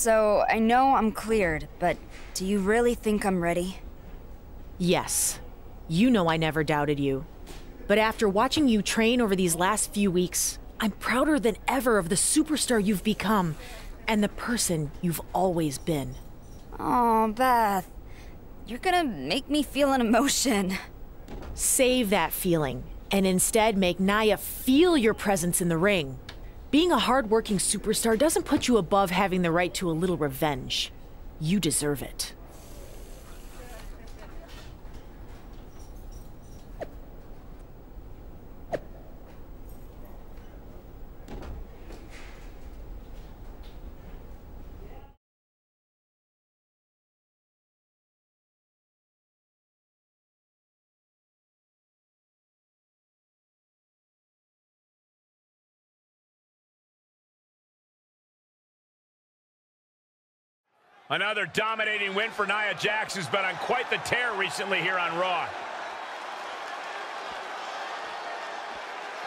So, I know I'm cleared, but do you really think I'm ready? Yes. You know I never doubted you. But after watching you train over these last few weeks, I'm prouder than ever of the superstar you've become and the person you've always been. Oh, Beth. You're gonna make me feel an emotion. Save that feeling and instead make Nia feel your presence in the ring. Being a hardworking superstar doesn't put you above having the right to a little revenge. You deserve it. Another dominating win for Nia Jax, who's been on quite the tear recently here on Raw.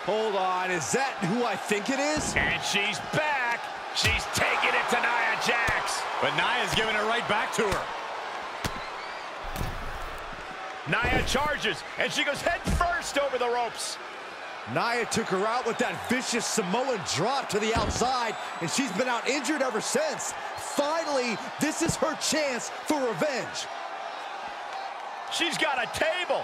Hold on, is that who I think it is? And she's back. She's taking it to Nia Jax. But Nia's giving it right back to her. Nia charges, and she goes head first over the ropes. Nia took her out with that vicious Samoan drop to the outside, and she's been out injured ever since. Finally, this is her chance for revenge. She's got a table.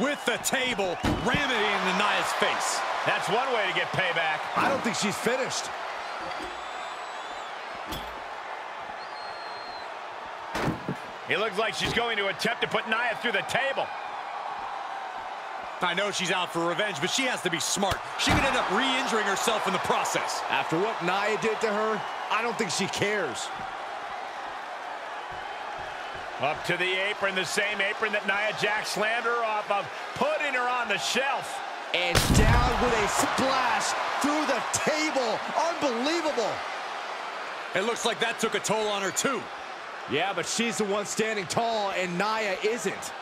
With the table, ramming it into Nia's face. That's one way to get payback. I don't think she's finished. It looks like she's going to attempt to put Nia through the table. I know she's out for revenge, but she has to be smart. She could end up re-injuring herself in the process. After what Nia did to her, I don't think she cares. Up to the apron, the same apron that Nia Jax slammed her off of, putting her on the shelf. And down with a splash through the table. Unbelievable. It looks like that took a toll on her, too. Yeah, but she's the one standing tall, and Nia isn't.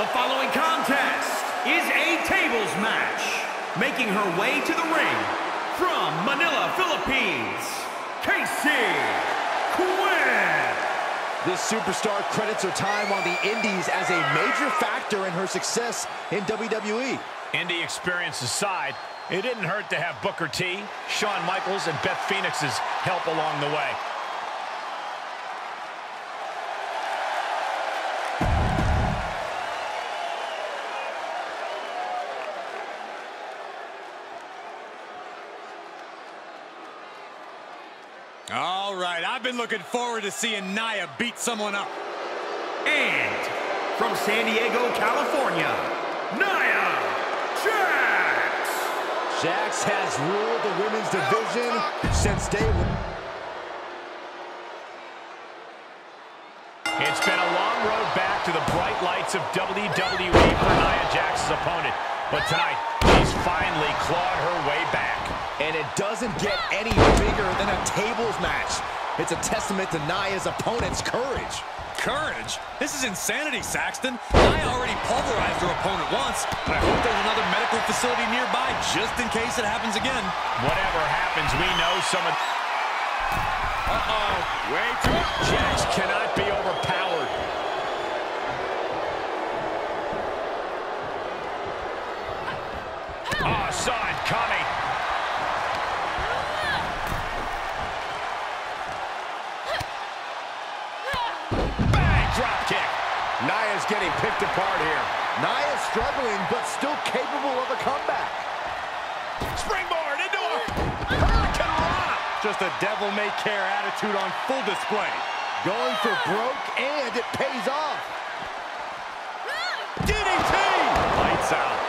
The following contest is a tables match. Making her way to the ring from Manila, Philippines, Casey Quinn. This superstar credits her time on the Indies as a major factor in her success in WWE. Indie experience aside, it didn't hurt to have Booker T, Shawn Michaels, and Beth Phoenix's help along the way. Been looking forward to seeing Nia beat someone up. And from San Diego, California, Nia Jax. Jax has ruled the women's division since day one. It's been a long road back to the bright lights of WWE for Nia Jax's opponent. But tonight, she's finally clawed her way back. And it doesn't get any bigger than a tables match. It's a testament to Nia's opponent's courage. courage? This is insanity, Saxton. Nia already pulverized her opponent once, but I hope there's another medical facility nearby just in case it happens again. Whatever happens, we know some of... Uh-oh. Way too... Jax cannot be overpowered. Oh, saw it coming. Nia's getting picked apart here. Nia's struggling, but still capable of a comeback. Springboard into a hurricanrana. Just a devil-may-care attitude on full display. Going for broke, and it pays off. DDT! Lights out.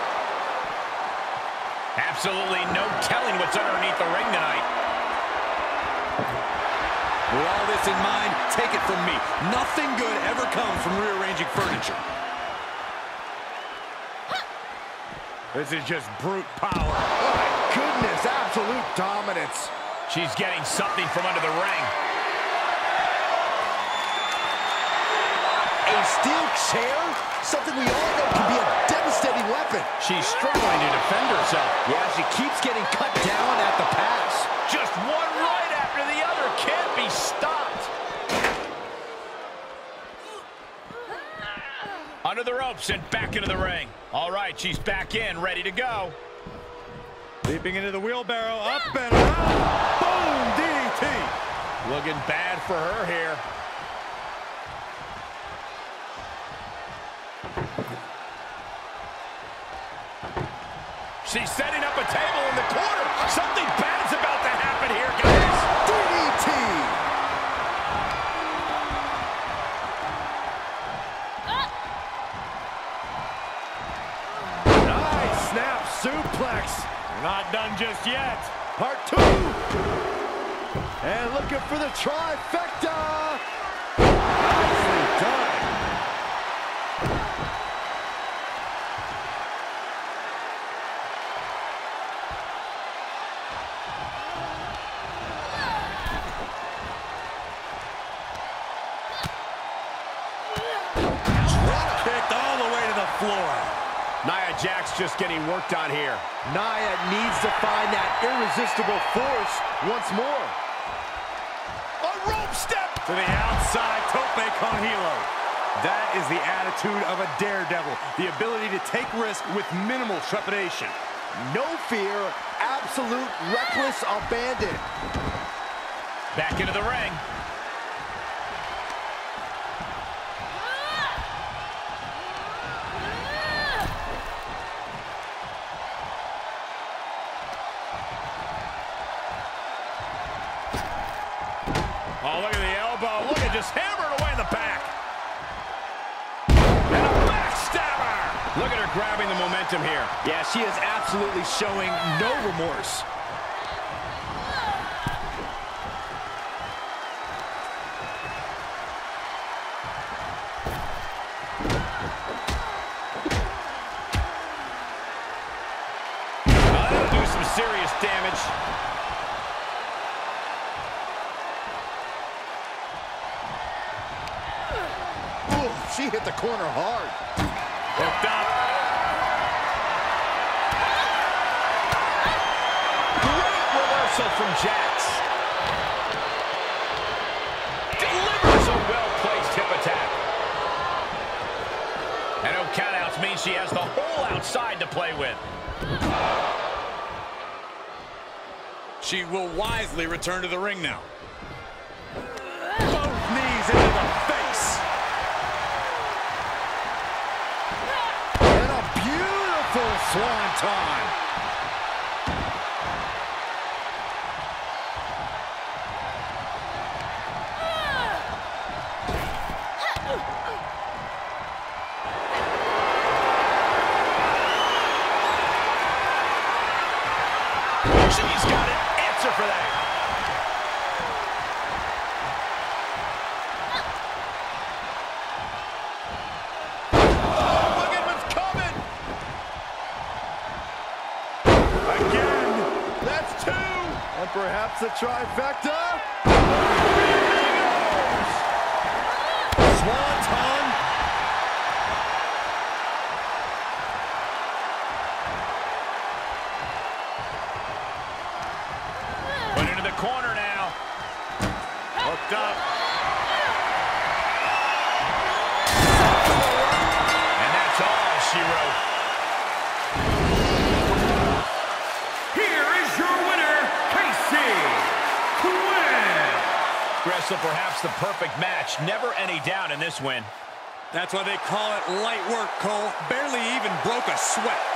Absolutely no telling what's underneath the ring tonight. With all this in mind, take it from me. Nothing good ever comes from rearranging furniture. This is just brute power. My goodness, absolute dominance. She's getting something from under the ring. A steel chair? Something we all know can be a devastating. She's struggling to defend herself. Yeah, she keeps getting cut down at the pass. Just one right after the other can't be stopped. Under the ropes and back into the ring. All right, she's back in, ready to go. Leaping into the wheelbarrow, up and around. Boom, DDT. Looking bad for her here. She's setting up a table in the corner. Something bad's about to happen here, guys. DDT. Nice snap suplex. Not done just yet. Part two. And looking for the trifecta. Jax just getting worked on here. Nia needs to find that irresistible force once more. A rope step. To the outside, tope con hilo. That is the attitude of a daredevil. The ability to take risk with minimal trepidation. No fear, absolute reckless abandon. Back into the ring. Momentum here. Yeah, she is absolutely showing no remorse. Oh, that'll do some serious damage. Ooh, she hit the corner hard. Reversal from Jax. Delivers a well-placed hip attack. And no countouts means she has the whole outside to play with. She will wisely return to the ring now. Both knees into the face. And a beautiful swanton. Perhaps a trifecta. Perhaps the perfect match. Never any doubt in this win. That's why they call it light work, Cole. Barely even broke a sweat.